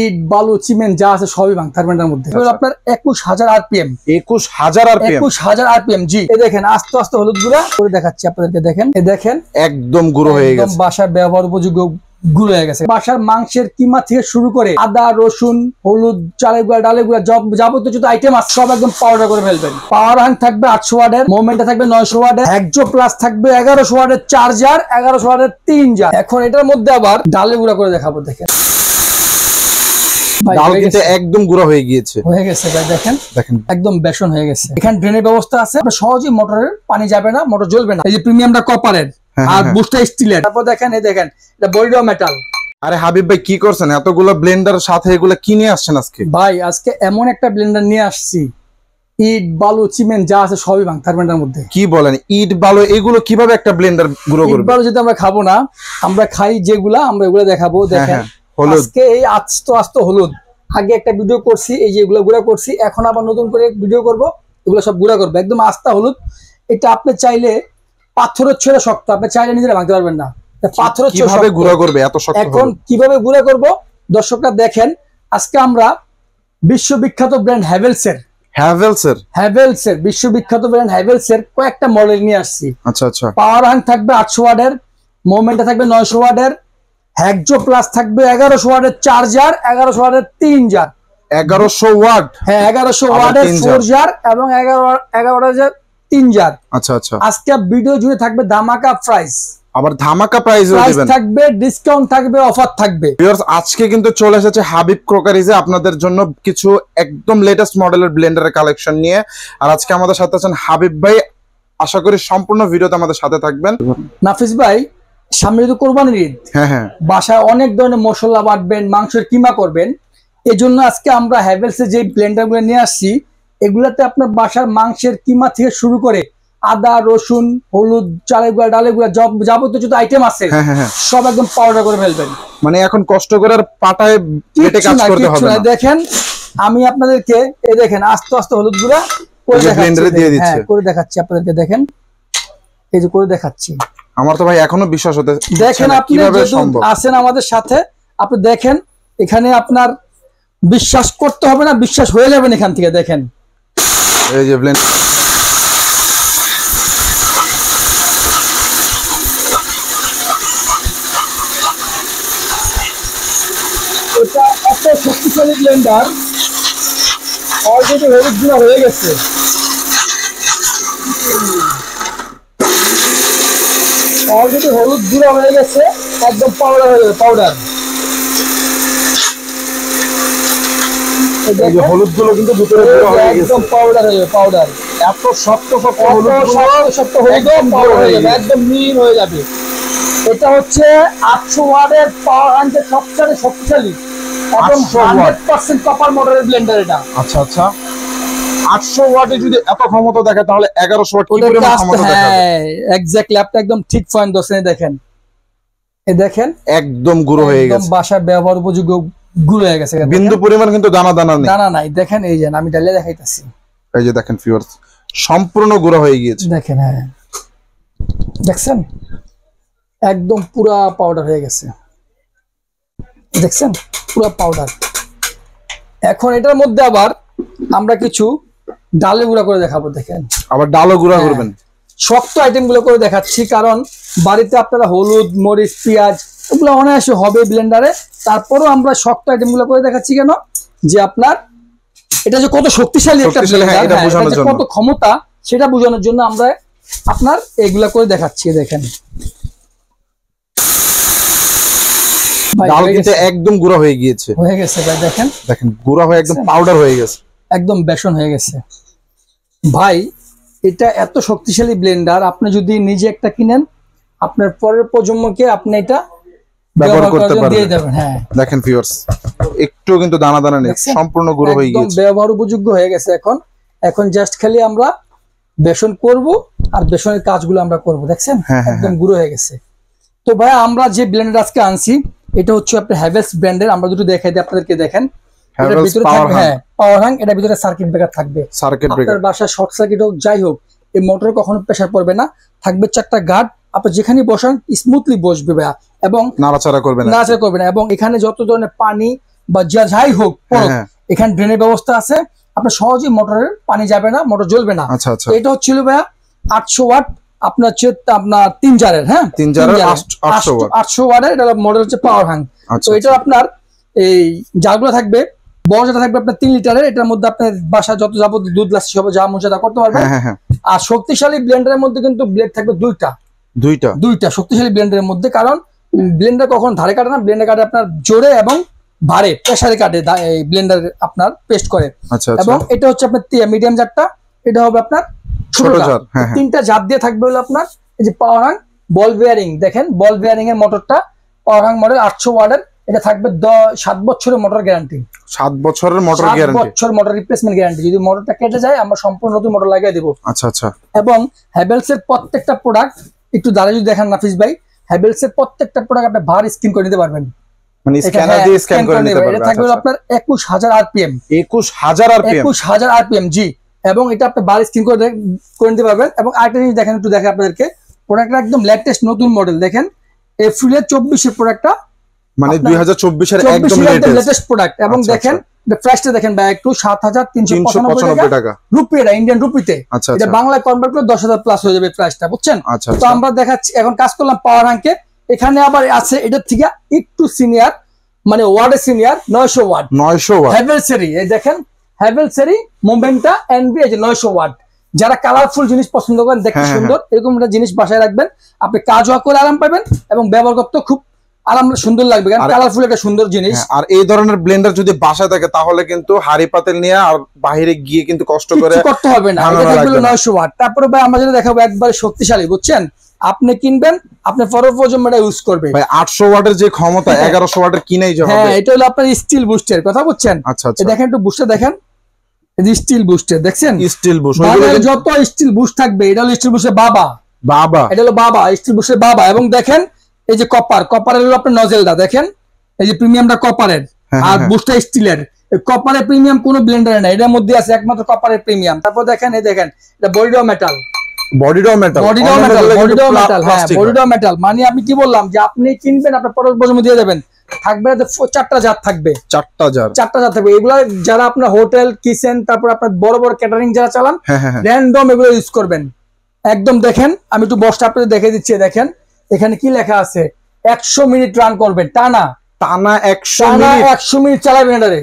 ইট বালু চিমেন্ট যা আছে সবই ভাঙ থার্মেন্টের মধ্যে। আচ্ছা। আপনার একুশ হাজার আরপিএম। একুশ হাজার আর একুশ হাজার আরপিএম জি। দেখেন আস্তে আস্তে হলুদগুলা করে দেখাচ্ছি আপনাদেরকে দেখেন। দেখেন একদম গুঁড়ো হয়ে গেছে। বাসার ব্যবহার উপযোগ্য গুঁড়ো হয়ে গেছে। বাসার মাংসের কিমা থেকে শুরু করে আদা রসুন হলুদ চালের গুঁড়া ডালের গুঁড়া যাবতীয় যত আইটেম আছে সব একদম পাউডার করে ফেলবেন। পাওয়ার হ্যান্ড থাকবে আটশো ওয়ার্ডের মোমেন্টে থাকবে নয়শো ওয়ার্ডের একজো প্লাস থাকবে এগারোশো ওয়ার্ডের চার্জার এগারোশো ওয়ার্ডের তিন জার এখন এটার মধ্যে আবার ডালের গুঁড়া করে দেখাবো দেখেন। ভাই, ডাল কিন্তু একদম গুঁড়ো হয়ে গিয়েছে। হয়ে গেছে ভাই দেখেন। দেখেন। একদম বেসন হয়ে গেছে। এখানে ড্রেনের ব্যবস্থা আছে। সহজেই মোটরের পানি যাবে না মোটর জ্বলবে না। এই যে প্রিমিয়ামটা কপারের হ্যাঁ, আর হ্যাঁ। স্টিলের তারপর দেখেন এই দেখেন এটা মেটাল আরে হাবিব ভাই কি করছেন? এতগুলো ব্লেন্ডার সাথে এগুলো কি নিয়ে আসছেন আজকে? ভাই আজকে এমন একটা ব্লেন্ডার নিয়ে আসছি। ইট বালু চিমেন্ট যা আছে সবই ভাঙ থার্মেন্টের মধ্যে। কি বলেন? ইট বালো এগুলো কীভাবে একটা ব্লেন্ডার গুঁড়ো ইট বালু যদি আমরা খাব না আমরা খাই যেগুলা আমরা এগুলো দেখাবো। হ্যাঁ দেখেন হ্যাঁ। আজকে এই আস্ত আস্ত হলুদ। আগে একটা ভিডিও করছি এই যে এগুলো গুঁড়া করছি এখন আবার নতুন করে ভিডিও করব এগুলো সব গুঁড়া করব একদম আস্তা হলুদ। এটা আপনি চাইলে পাথরের ছেড়ে শক্ত আপনি চাইলে নিজেরা ভাঙতে পারবেন না। পাথরের কীভাবে করবে এত শক্ত এখন কীভাবে গুঁড়া করব? দর্শকরা দেখেন আজকে আমরা বিশ্ববিখ্যাত ব্র্যান্ড হ্যাভেলস এর হ্যাভেলস এর হ্যাভেলস এর বিশ্ববিখ্যাত ব্র্যান্ড হ্যাভেলস এর কয়েকটা মডেল নিয়ে আসছি। আচ্ছা আচ্ছা। পাওয়ার থাকবে আটশো ওয়ার্ডের মোমেন্টে থাকবে নয়শো ওয়ার্ডের হ্যাকজো প্লাস থাকবে এগারোশো ওয়ার্ডের চার্জার এগারোশো ওয়ার্ডের তিন জার। এগারোশো ওয়াট? হ্যাঁ এগারোশো ওয়ার্ডের ফোর জার। এবং এগারো এগারো হাজার তিন জার। আচ্ছা আচ্ছা। আজকে ভিডিও জুড়ে থাকবে দামাকা প্রাইস আবার ধামাকা প্রাইস থাকবে ডিসকাউন্ট থাকবে অফার থাকবে। আজকে কিন্তু চলে এসেছে হাবিব ক্রোকারিজে আপনাদের জন্য কিছু একদম লেটেস্ট মডেলের ব্লেন্ডারের কালেকশন নিয়ে। আর আজকে আমাদের সাথে আছেন হাবিব ভাই। আশা করি সম্পূর্ণ ভিডিওতে আমাদের সাথে থাকবেন। নাফিস ভাই সামনে যদি কোরবানির ঈদ হ্যাঁ হ্যাঁ। বাসায় অনেক ধরনের মশলা বাটবেন মাংসের কিমা করবেন এই জন্য আজকে আমরা হ্যাভেলসের যে ব্লেন্ডারগুলো নিয়ে আসছি এগুলাতে আপনার বাসার মাংসের কিমা থেকে শুরু করে আদা রসুন হলুদ চালের গুঁড়া ডালের গুঁড়া যাবতীয় যত আইটেম আছে হ্যাঁ সব একদম পাউডার করে ফেলবেন। মানে এখন কষ্ট করে আর পাটায় পেটে কিচ্ছু কাজ করতে হবে না। দেখেন আমি আপনাদেরকে এই দেখেন আস্তে আস্তে হলুদ গুঁড়া এ করে দেখাচ্ছি আপনাদেরকে দেখেন। এই যে করে দেখাচ্ছি। আমার তো ভাই এখনও বিশ্বাস হতে দেখেন আপনি আছেন আমাদের সাথে আপনি দেখেন এখানে আপনার বিশ্বাস করতে হবে না বিশ্বাস হয়ে যাবেন এখান থেকে দেখেন। এই যে ব্লেন্ড এটা এত শক্তিশালী ব্লেন্ডার অলরেডি হলুদ গুঁড়া হয়ে গেছে। অলরেডি হলুদ গুঁড়া হয়ে গেছে একদম পাউডার হয়ে যাবে পাউডার হলুদগুলো কিন্তু ভিতরে একদম পাউডার হয়ে যাবে পাউডার এত শক্ত শক্ত হলুদ শক্ত শক্ত একদম পাউডার হয়ে যাবে একদম মিন হয়ে যাবে। এটা হচ্ছে আটশো ওয়ার্ডের পাওয়ার আনতে সবচেয়ে শক্তিশালী। একদম 800 watt। হান্ড্রেড পার্সেন্ট কপার মডেলের ব্লেন্ডার এটা। আচ্ছা আচ্ছা। আটশো ওয়াটে যদি এত ক্ষমতা দেখে তাহলে এগারোশো ওয়াট কি পরিমাণ ক্ষমতা দেখাবে? হ্যাঁ একদম ঠিক পয়েন্ট দেখেন। দেখেন একদম গুঁড়ো হয়ে একদম গেছে। বাসার ব্যবহার উপযোগ্য গুঁড়ো হয়ে গেছে। বিন্দু পরিমাণ কিন্তু দানা দানা নেই দানা নাই দেখেন এই যে আমি ডালে দেখাইতেছি। এই যে দেখেন সম্পূর্ণ গুঁড়ো হয়ে গিয়েছে। দেখেন হ্যাঁ। দেখছেন? একদম পুরা পাউডার হয়ে গেছে। দেখছেন? পুরা পাউডার এখন এটার মধ্যে আবার আমরা কিছু ডালে গুঁড়া করে দেখাবো দেখেন। আবার ডালও গুঁড়া হ্যাঁ। করবেন। শক্ত আইটেমগুলো করে দেখাচ্ছি কারণ বাড়িতে আপনারা হলুদ মরিচ পেঁয়াজ এগুলো অনায়াসে হবে ব্লেন্ডারে তারপরেও আমরা শক্ত আইটেমগুলো করে দেখাচ্ছি কেন? যে আপনার এটা যে কত শক্তিশালী একটা হ্যাঁ, হ্যাঁ। কত ক্ষমতা সেটা বোঝানোর জন্য আমরা আপনার এগুলা করে দেখাচ্ছি দেখেন। ডাল কিন্তু একদম গুঁড়া হয়ে গিয়েছে। হয়ে গেছে ভাই দেখেন। দেখেন গুঁড়া হয়ে একদম পাউডার হয়ে গেছে। একদম বেসন হয়ে গেছে। ভাই এটা এত শক্তিশালী ব্লেন্ডার আপনি যদি নিজে একটা কিনেন আপনার পরের প্রজন্মকে আপনি এটা ব্যবহার করতে পারবেন। দেবেন হ্যাঁ। দেখেন ফিওর্স একটু কিন্তু দানা দানা নেই সম্পূর্ণ গুঁড়ো হয়ে একদম গিয়েছে। ব্যবহার উপযোগ্য হয়ে গেছে এখন। এখন জাস্ট খালি আমরা বেসন করব আর বেসনের কাজগুলো আমরা করব দেখছেন? হ্যাঁ, হ্যাঁ, একদম গুঁড়ো হয়ে গেছে। তো ভাই আমরা যে ব্লেন্ডার আজকে আনছি এটা হচ্ছে আপনার হ্যাভেলস ব্র্যান্ডের আমরা দুটো দেখাই দিই আপনাদেরকে দেখেন। হ্যাঁ পাওয়ার হ্যাং ভিতরে সার্কিট ব্রেকার থাকবে। সার্কিট ব্রেকার বাসায় শর্ট সার্কিট হোক যাই হোক এই মোটরে কখনো পড়বে না। থাকবে চারটা গার্ড আপনি যেখানে বসান স্মুথলি বসবে ভাইয়া। এবং নাড়াচাড়া করবে না। নাচা করবে না। এবং এখানে যত ধরনের পানি বা যা যাই হোক হ্যাঁ। এখানে ড্রেনের ব্যবস্থা আছে। আপনার সহজেই মোটরের পানি যাবে না মোটর জ্বলবে না। আচ্ছা আচ্ছা। এটা হচ্ছিল ভাইয়া আটশো ওয়াট আপনার হচ্ছে আপনার তিন জারের হ্যাঁ? তিন জারের আটশো ওয়াটের এটা মডেল হচ্ছে পাওয়ার হ্যাং আচ্ছা তো এটা আপনার এই জারগুলো থাকবে বড় যেটা থাকবে আপনার তিন লিটারের এটার মধ্যে আপনার বাসা যত যাবতীয় দুধ লাসি সব যা তা করতে পারবেন। হ্যাঁ হ্যাঁ হ্যাঁ। আর শক্তিশালী ব্লেন্ডারের মধ্যে কিন্তু ব্লেড থাকবে দুইটা। দুইটা? দুইটা শক্তিশালী ব্লেন্ডারের মধ্যে কারণ ব্লেন্ডার কখন ধারে কাটে না ব্লেন্ডার কাটে আপনার জোরে এবং ভারে প্রেসারে কাটে ব্লেন্ডার আপনার পেস্ট করে। আচ্ছা আচ্ছা। এবং এটা হচ্ছে আপনার মিডিয়াম জারটা এটা হবে আপনার ছোট জার তিনটা জাত দিয়ে থাকবে হলো আপনার এই যে পাওয়ার হাং বল বিয়ারিং দেখেন বল বিয়ারিং এর মোটরটা পাওয়ার হাং মডেল আটশো ওয়ার্ডের এটা থাকবে সাত বছরের মোটর গ্যারান্টি সাত বছরের মোটর গ্যারান্টি বছর মোটর রিপ্লেসমেন্ট গ্যারান্টি যদি মোটরটা কেটে যায় আমরা সম্পূর্ণ নতুন মোটর লাগিয়ে দেবো। আচ্ছা আচ্ছা। এবং হ্যাভেলস এর প্রত্যেকটা প্রোডাক্ট একটু দাঁড়িয়ে যদি দেখেন নাফিস ভাই হ্যাভেলস এর প্রত্যেকটা প্রোডাক্ট আপনি ভার স্ক্রিন করে নিতে পারবেন। মানে এখানে স্ক্যানার দিয়ে স্ক্যান করে নিতে পারবেন। এটা থাকবে আপনার আরপিএম আরপিএম জি। এবং এটা আপনি বার স্ক্রিন করে করে নিতে পারবেন। এবং আরেকটা জিনিস দেখেন একটু দেখেন আপনাদেরকে। প্রোডাক্টটা একদম লেটেস্ট নতুন মডেল দেখেন। এপ্রিলের চব্বিশের প্রোডাক্টটা মানে আপনার দুই হাজার চব্বিশের একদম লেটেস্ট প্রোডাক্ট এবং আচ্ছা, দেখেন প্রাইসটা দেখেন ভাই একটু সাত হাজার তিনশো তিনশো পঁচানব্বই পঁচানব্বই টাকা। টাকা রুপি এটা ইন্ডিয়ান রুপিতে এটা বাংলায় কনভার্ট করলে দশ হাজার প্লাস হয়ে যাবে প্রাইসটা বুঝছেন? তো আমরা দেখাচ্ছি এখন কাজ করলাম পাওয়ার হ্যাঙ্কে এখানে আবার আছে এটার থেকে একটু সিনিয়র মানে সিনিয়র ওয়ার্ড ওয়াট হ্যাভেলসেরি এই দেখেন হ্যাভেলসেরি মোমেন্টা এনবি এই যে নয়শো ওয়াট যারা কালারফুল জিনিস পছন্দ করেন দেখতে হ্যাঁ, হ্যাঁ, সুন্দর এরকম একটা জিনিস বাসায় রাখবেন। আপনি কাজ করে আরাম পাবেন এবং ব্যবহার করতে খুব আরাম সুন্দর লাগবে কারণ কালারফুল একটা সুন্দর জিনিস। হ্যাঁ, আর এই ধরনের ব্লেন্ডার যদি বাসায় থাকে তাহলে কিন্তু হাড়ি পাতিল নিয়ে আর বাইরে গিয়ে কিন্তু কষ্ট করে করতে হবে না ভাঙানো এটা থাকবে লাগবে না। নয়শো ওয়াট তারপরে ভাই আমরা যেটা দেখাবো একবারে শক্তিশালী বুঝছেন? আপনি কিনবেন আপনি পরের প্রজন্মটা ইউজ করবে ভাই আটশো ওয়াটের যে ক্ষমতা এগারোশো ওয়াটের কিনেই যে হ্যাঁ এটা হলো আপনার স্টিল বুস্টের কথা বুঝছেন? আচ্ছা আচ্ছা। দেখেন একটু বুস্টার দেখেন। স্টিল বুস্টের দেখছেন? স্টিল বাজারে যত স্টিল বুস্ট থাকবে এটা হলো স্টিল বুস্টের বাবা। বাবা। এটা হলো বাবা স্টিল বুস্টের বাবা। এবং দেখেন এই যে কপার কপারের হলো আপনার নজেলটা দেখেন? এই যে প্রিমিয়ামটা কপারের হ্যাঁ, আর হ্যাঁ। বুস্টটা স্টিলের কপারের প্রিমিয়াম কোনো ব্লেন্ডারে নাই এটার মধ্যে আছে একমাত্র কপারের প্রিমিয়াম তারপর দেখেন এই দেখেন এটা বডিডো মেটাল বডিটাও মেটাল বডিডো মেটাল বডিডো মেটাল হ্যাঁ বডিডো মেটাল মানে আমি কি বললাম যে আপনি কিনবেন আপনার পরের প্রজন্ম দিয়ে দেবেন। থাকবে চারটা জাত থাকবে। চারটা জার। চারটা জাত থাকবে। এগুলা যারা আপনার হোটেল কিচেন তারপর আপনার বড় বড় ক্যাটারিং যারা চালান হ্যাঁ হ্যাঁ র্যান্ডম এগুলো ইউজ করবেন। একদম দেখেন আমি একটু বসটা আপনাদের দেখে দিচ্ছি দেখেন। এখানে কি লেখা আছে? একশো মিনিট রান করবেন টানা। টানা একশো টানা একশো মিনিট চালাবেন এটারে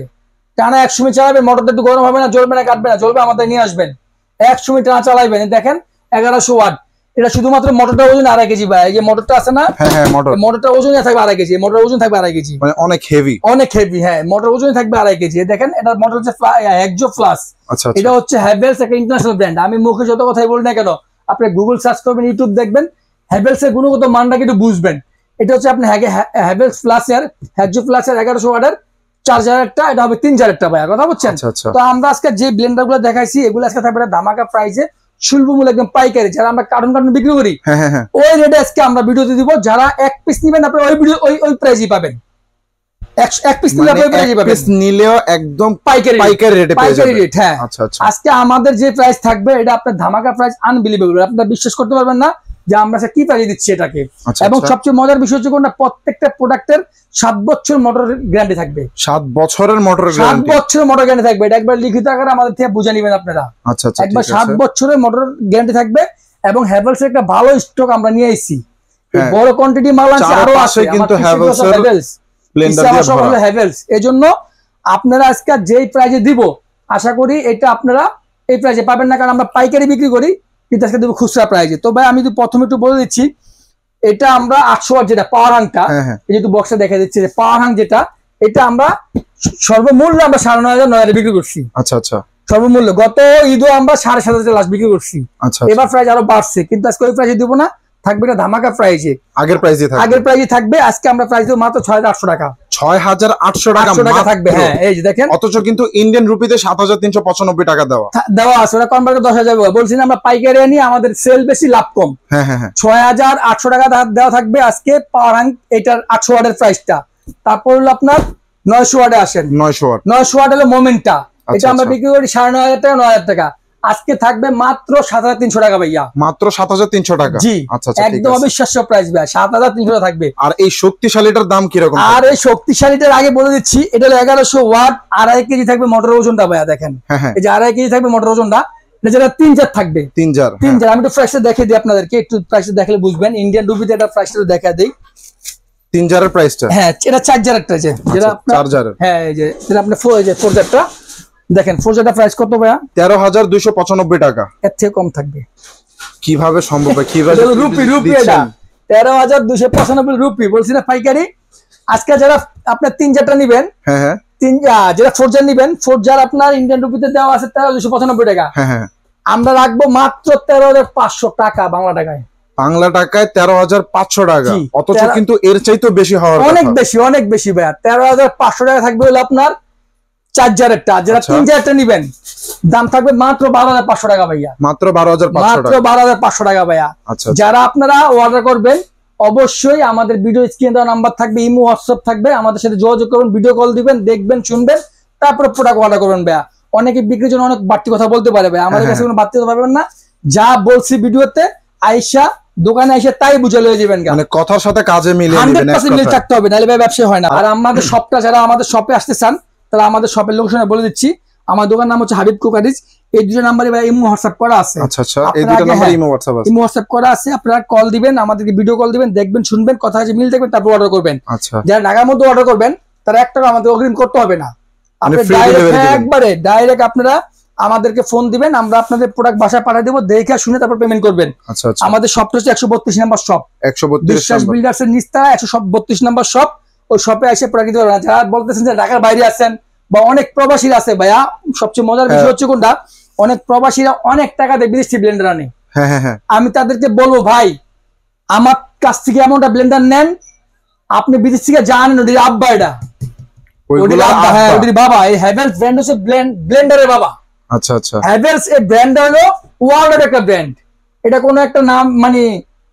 টানা একশো মিনিট চালাবেন মোটরটা একটু গরম হবে না জ্বলবে না কাটবে না জ্বলবে আমাদের নিয়ে আসবেন। একশো মিনিট টানা চালাইবেন। দেখেন এগারোশো ওয়াট। এটা শুধুমাত্র মোটরটা ওজন আড়াই কেজি ভাই। এই যে মোটরটা আছে না হ্যাঁ হ্যাঁ মোটর মোটরটা ওজন থাকবে আড়াই কেজি। মোটর ওজন থাকবে আড়াই কেজি। মানে অনেক হেভি অনেক হেভি হ্যাঁ মোটর ওজন থাকবে আড়াই কেজি। দেখেন এটা মোটর হচ্ছে একজো ফ্লাস আচ্ছা আচ্ছা। এটা হচ্ছে হ্যাভেলস একটা ইন্টারন্যাশনাল ব্র্যান্ড আমি মুখে যত কথাই বলি না কেন আপনি গুগল সার্চ করবেন ইউটিউব দেখবেন। হ্যাভেলস এর গুণগত মানটাকে একটু বুঝবেন। এটা হচ্ছে আপনি হ্যাভেলস প্লাস এর হ্যাজো প্লাস এর এগারোশো ওয়াটের চার হাজারটা এটা হবে তিন হাজারটা ভাইয়া কথা বুঝছেন? আচ্ছা আচ্ছা। তো আমরা আজকে যে ব্লেন্ডারগুলো দেখাইছি এগুলো আজকে থাকবে ধামাকা প্রাইসে একদম পাইকারি যারা আমরা কার্টুন কার্টুন বিক্রি করি। হ্যাঁ হ্যাঁ হ্যাঁ। ওই রেটে আজকে আমরা ভিডিওতে দিব যারা এক পিস নিবেন আপনার ওই ভিডিও ওই ওই প্রাইসই পাবেন। আজকে আমাদের যে প্রাইস থাকবে এটা আপনার ধামাকা প্রাইস আনবিলিভেবল আপনারা বিশ্বাস করতে পারবেন না যে আমরা কি প্রাইস দিচ্ছি এটাকে? আচ্ছা এবং আচ্ছা। সবচেয়ে মজার বিষয় হচ্ছে কোনটা? প্রত্যেকটা প্রোডাক্টের সাত বছর মোটর গ্যারান্টি থাকবে। সাত বছরের মোটরের সাত বছরের মোটর গ্যারান্টি থাকবে। এটা একবার লিখিত আকারে আমাদের থেকে বুঝে নেবেন আপনারা। আচ্ছা আচ্ছা একবার সাত বছরের মোটর গ্যারান্টি থাকবে এবং হ্যাভেলস একটা ভালো স্টক আমরা নিয়ে এসেছি হ্যাঁ। বড় কোয়ান্টিটি মাল আছে আরও আছে। কিন্তু হ্যাভেলস ব্লেন্ডার দিয়ে ভরা। হ্যাভেলস এই জন্য আপনারা আজকে যেই প্রাইজে দিব আশা করি এটা আপনারা এই প্রাইজে পাবেন না কারণ আমরা পাইকারি বিক্রি করি। কিন্তু আজকে দেবো খুচরা প্রাইজে তো ভাই আমি প্রথমে একটু বলে দিচ্ছি এটা আমরা আটশো আট যেটা পাওয়ার হাংটা এই যেহেতু বক্সে দেখা যাচ্ছে যে পাওয়ার হাং যেটা এটা আমরা সর্বমূল্য আমরা সাড়ে নয় হাজার নয় হাজার বিক্রি করছি। আচ্ছা আচ্ছা। সর্বমূল্য। গত ঈদও আমরা সাড়ে সাত হাজার লাস্ট বিক্রি করছি। আচ্ছা এবার প্রাইস আরও বাড়ছে কিন্তু আজকে ওই প্রাইজে দিব না। থাকবে না ধামাকা প্রাইজে আগের প্রাইসে থাকবে। আগের প্রাইজে থাকবে আজকে আমরা প্রাইস দেবো মাত্র ছয় হাজার আটশো টাকা। ছয় হাজার আটশো টাকা আটশো টাকা থাকবে হ্যাঁ এই যে দেখেন। অথচ কিন্তু ইন্ডিয়ান রুপিতে সাত হাজার তিনশো পঁচানব্বই টাকা দেওয়া। দেওয়া আছে ওরা কনভার্ট দশ হাজার বলছি না আমরা পাইকারি আনি আমাদের সেল বেশি লাভ কম। হ্যাঁ হ্যাঁ হ্যাঁ। ছয় হাজার আটশো টাকা দেওয়া থাকবে আজকে পাওয়ার এটার আটশো ওয়াটের প্রাইসটা তারপর হলো আপনার নয়শো ওয়াটে আসেন। নয়শো ওয়াট। নয়শো ওয়াট হলো মোমেন্টটা এটা আচ্ছা, আমরা আচ্ছা। বিক্রি করি সাড়ে নয় হাজার টাকা নয় হাজার টাকা। আজকে থাকবে মাত্র সাত হাজার তিনশো টাকা ভাইয়া। মাত্র সাত হাজার তিনশো টাকা? জি আচ্ছা আচ্ছা একদম অবিশ্বাস্য প্রাইস ভাইয়া সাত হাজার তিনশো টাকা থাকবে। আর এই শক্তিশালীটার দাম কীরকম আর এই শক্তিশালীটার আগে বলে দিচ্ছি এটা এগারোশো ওয়াট আড়াই কেজি থাকবে মোটর ওজনটা ভাইয়া দেখেন। হ্যাঁ হ্যাঁ। এই যে আড়াই কেজি থাকবে মোটর ওজনটা যেটা তিন চার থাকবে। তিন জার তিন চার আমি একটু প্রাইসটা দেখে দিই আপনাদেরকে একটু প্রাইসটা দেখলে বুঝবেন। ইন্ডিয়ান রুপিতে এটা প্রাইসটা দেখা দিই। তিন জারের প্রাইসটা হ্যাঁ এটা যেটা আপনার চার জারের। হ্যাঁ এই যে যেটা আপনার ফোর এই যে ফোরজারটা দেখেন ফোরজারটা প্রাইস কত ভাইয়া? তেরো হাজার দুইশো পঁচানব্বই টাকা। এর থেকে কম থাকবে। কীভাবে সম্ভব? কীভাবে রুপি রুপি এটা? তেরো হাজার দুশো পঁচানব্বই রুপি বলছি না পাইকারি? আজকে যারা আপনার তিন চারটা নিবেন হ্যাঁ হ্যাঁ। তিন যেটা ফোরজার নিবেন ফোরজার আপনার ইন্ডিয়ান রুপিতে দেওয়া আছে তেরো দুশো পঁচানব্বই টাকা। হ্যাঁ হ্যাঁ। আমরা রাখব মাত্র তেরো হাজার পাঁচশো টাকা বাংলা টাকায়। বাংলা টাকায় তেরো হাজার পাঁচশো টাকা। অথচ কিন্তু এর চাইতে বেশি হওয়ার অনেক বেশি অনেক বেশি ভাইয়া। তেরো হাজার পাঁচশো টাকা থাকবে হলো আপনার চার্জারেরটা যেটা আচ্ছা। তিন চারটা নিবেন। দাম থাকবে মাত্র বারো হাজার পাঁচশো টাকা ভাইয়া। মাত্র বারো হাজার মাত্র বারো হাজার পাঁচশো টাকা ভাইয়া। আচ্ছা যারা আপনারা অর্ডার করবেন অবশ্যই আমাদের ভিডিও স্ক্রিনে দেওয়া নাম্বার থাকবে ইমো হোয়াটসঅ্যাপ থাকবে আমাদের সাথে যোগাযোগ করবেন ভিডিও কল দিবেন দেখবেন শুনবেন তারপরে প্রোডাক্ট অর্ডার করবেন ভাইয়া। অনেকে বিক্রির জন্য অনেক বাড়তি কথা বলতে পারে ভাই আমাদের হ্যাঁ, কাছে কোনো বাড়তি কথা পাবেন না। যা বলছি ভিডিওতে আইসা দোকানে এসে তাই বুঝে লয়ে যাবেন মানে কথার সাথে কাজে নেবেন এক মিল থাকতে হবে নাহলে ভাই ব্যবসা হয় না। আর আমাদের শপটা যারা আমাদের শপে আসতে চান তারা আমাদের শপের লোকেশনে বলে দিচ্ছি। আমার দোকান নাম হচ্ছে হাবিব কুকারিজ। এই দুটো নাম্বারে ভাই ইমো হোয়াটসঅ্যাপ করা আছে। আচ্ছা আচ্ছা। এই দুটো নাম্বার হ্যাঁ। ইমো হোয়াটসঅ্যাপ আছে। ইমো হোয়াটসঅ্যাপ করা আছে। আপনারা কল দিবেন আমাদেরকে ভিডিও কল দিবেন দেখবেন শুনবেন কথা আছে মিল দেখবেন তারপর অর্ডার করবেন। আচ্ছা। যারা ঢাকার মধ্যে অর্ডার করবেন তারা একটা আমাদের অগ্রিম করতে হবে না। আপনি মানে free ডাইরেক্ট দিবেন। একবারে ডাইরেক্ট আপনারা আমাদেরকে ফোন দিবেন আমরা আপনাদের প্রোডাক্ট বাসায় পাঠিয়ে দেবো দেখে শুনে তারপর পেমেন্ট করবেন। আচ্ছা আচ্ছা। আমাদের শপটা হচ্ছে একশো বত্রিশ নাম্বার শপ একশো বত্রিশ বিশ্বাস বিল্ডার্স এর নিস্তা একশো বত্রিশ নাম্বার শপ ওই শপে এসে প্রোডাক্ট পারবেন যারা বলতেছেন যে ঢাকার বাইরে আছেন বা অনেক প্রবাসীরা আছে ভাইয়া সবচেয়ে মজার বিষয় হ্যাঁ। হচ্ছে কোনটা? অনেক প্রবাসীরা অনেক টাকা দিয়ে বিদেশি ব্লেন্ডার আনে। হ্যাঁ হ্যাঁ আমি তাদেরকে বলব ভাই আমার কাছ থেকে এমনটা ব্লেন্ডার নেন আপনি বিদেশ থেকে জানেন ওটির আব্বা এটা। হ্যাঁ। ওটির বাবা এই হ্যাভেলস ব্র্যান্ড হচ্ছে ব্লেন্ডারের বাবা। আচ্ছা আচ্ছা। হ্যাভেলস এই ব্র্যান্ড হলো ওয়ার্ল্ডের একটা ব্র্যান্ড এটা কোনো একটা নাম মানে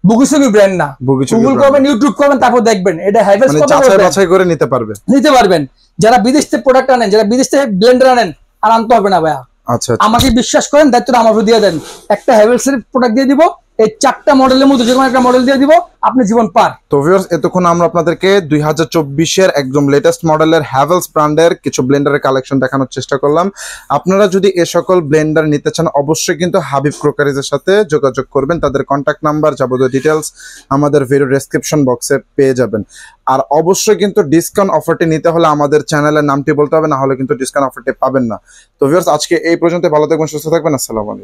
বুগুসুগি ব্র্যান্ড না। গুগল করবেন ইউটিউব করবেন তারপর দেখবেন। এটা হ্যাভেলস মানে কত বাছাই করে নিতে পারবে। নিতে পারবেন। যারা বিদেশ থেকে প্রোডাক্ট আনেন যারা বিদেশ থেকে ব্লেন্ডার আনেন আর আনতে হবে না ভাইয়া। আচ্ছা আচ্ছা। আমাকে বিশ্বাস করেন দায়িত্বটা আমার দিয়ে দেন। একটা হ্যাভেলস এর প্রোডাক্ট দিয়ে দিব এই চারটা মডেলের মধ্যে যে কোনো একটা মডেল দিয়ে দিব, আপনি জীবন পার। তো ভিউয়ার্স এতক্ষণ আমরা আপনাদেরকে দুই হাজার চব্বিশের একদম লেটেস্ট মডেলের হ্যাভেলস ব্র্যান্ডের কিছু ব্লেন্ডারের কালেকশন দেখানোর চেষ্টা করলাম। আপনারা যদি এ সকল ব্লেন্ডার নিতে চান, অবশ্যই কিন্তু হাবিব ক্রোকারিজের সাথে যোগাযোগ করবেন। তাদের কন্ট্যাক্ট নাম্বার যাবতীয় ডিটেলস আমাদের ভিডিও ডেসক্রিপশন বক্সে পেয়ে যাবেন। আর অবশ্যই কিন্তু ডিসকাউন্ট অফারটি নিতে হলে আমাদের চ্যানেলের নামটি বলতে হবে, না হলে কিন্তু ডিসকাউন্ট অফারটি পাবেন না। তো ভিউয়ার্স আজকে এই পর্যন্ত ভালো থাকবেন, সুস্থ থাকবেন। আসসালামু আলাইকুম।